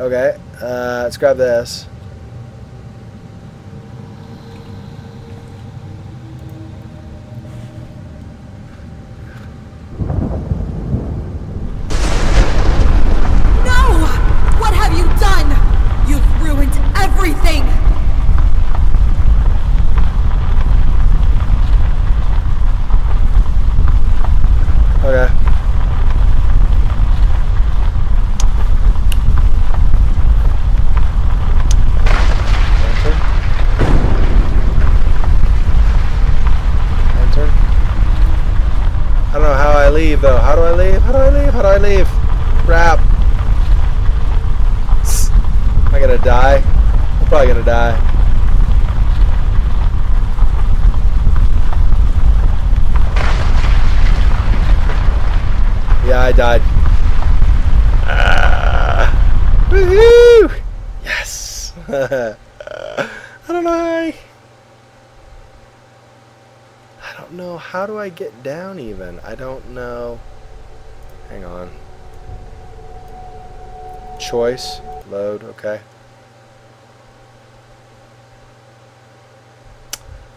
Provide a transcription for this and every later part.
Okay, uh, let's grab this. No! What have you done? You've ruined everything! Okay. Enter. Enter. I don't know how I leave though. How do I leave? How do I leave? How do I leave? Crap. Am I gonna die? I'm probably gonna die. Yeah, I died. Ah, woohoo! Yes! I don't know how I... I know. How do I get down even? I don't know. Hang on. Choice. Load. Okay.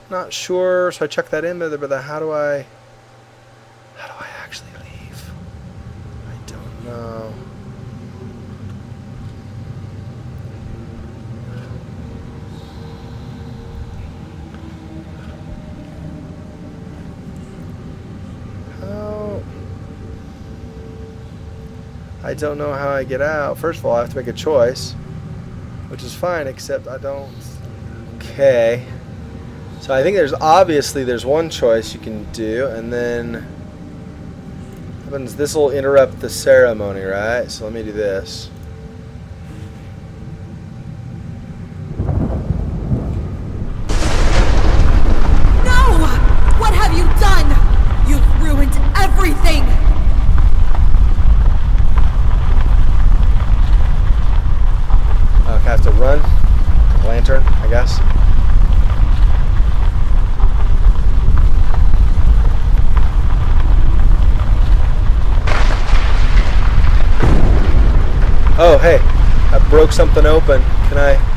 Not sure, so I check that in, but but how do I... How do I actually leave? I don't know. How? I don't know how I get out. First of all, I have to make a choice, which is fine, except I don't. Okay. So I think there's obviously there's one choice you can do, and then happens. This will interrupt the ceremony, right? So let me do this. No! What have you done? You've ruined everything! Uh, I have to run. Lantern, I guess. Oh, hey, I broke something open. Can I?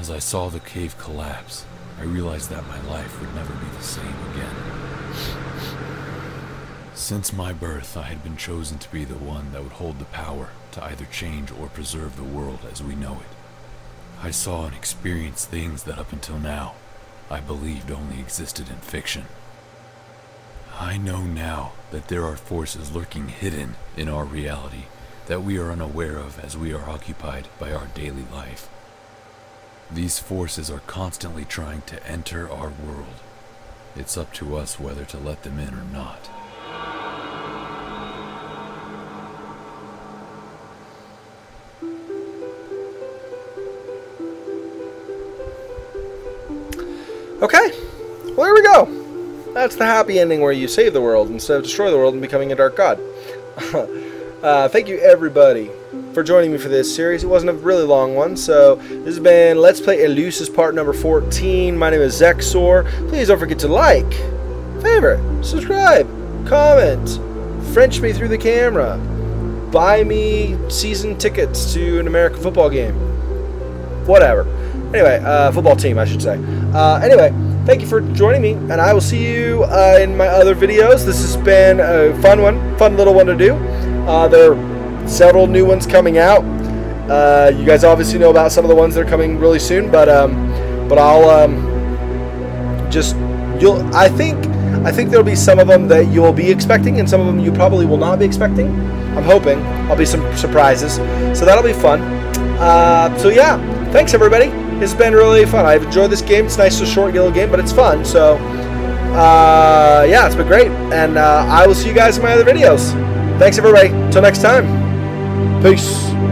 As I saw the cave collapse, I realized that my life would never be the same again. Since my birth, I had been chosen to be the one that would hold the power to either change or preserve the world as we know it. I saw and experienced things that up until now, I believed only existed in fiction. I know now that there are forces lurking hidden in our reality that we are unaware of as we are occupied by our daily life. These forces are constantly trying to enter our world. It's up to us whether to let them in or not. Okay. Well, there we go. That's the happy ending where you save the world instead of destroy the world and becoming a dark god. uh, thank you, everybody, for joining me for this series. It wasn't a really long one, so this has been Let's Play Eleusis part number 14. My name is Xexor. Please don't forget to like, favorite, subscribe, comment, French me through the camera, buy me season tickets to an American football game. Whatever. Anyway, uh, football team, I should say. Uh, anyway, thank you for joining me, and I will see you uh, in my other videos. This has been a fun one, fun little one to do. Uh, there are several new ones coming out. Uh, you guys obviously know about some of the ones that are coming really soon, but um, but I'll um, just you'll. I think I think there'll be some of them that you'll be expecting, and some of them you probably will not be expecting. I'm hoping I'll be some surprises, so that'll be fun. Uh, so yeah, thanks everybody. It's been really fun. I've enjoyed this game. It's nice, to short little game, but it's fun. So uh, yeah, it's been great, and uh, I will see you guys in my other videos. Thanks everybody. Till next time. Peace.